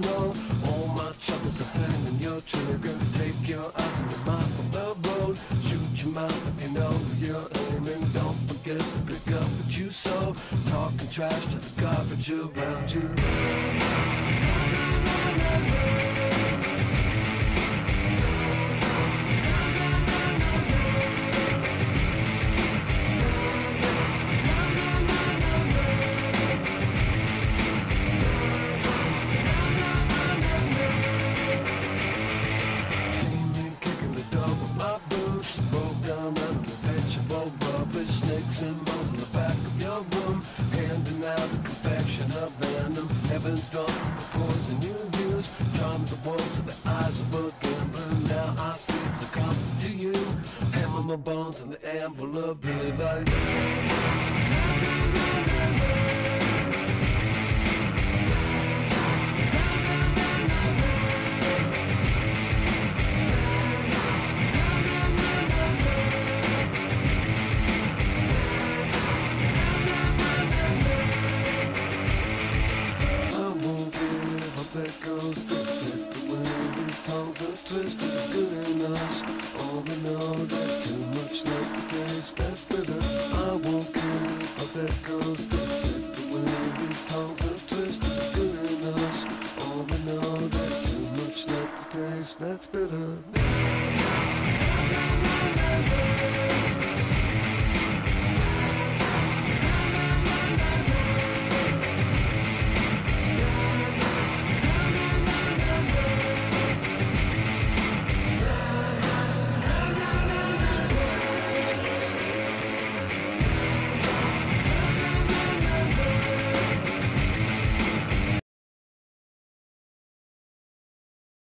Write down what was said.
Know All my troubles are hanging your trigger Take your eyes off the map of the road. Shoot your mouth if you know you're aiming. Don't forget to pick up what you sow Talking trash to the garbage around you. Heaven's drunk the poison you use. Charm the wolves with the eyes of and blue. Now I see it's a comfort to you. Hammer my bones in the of daylight. that's better.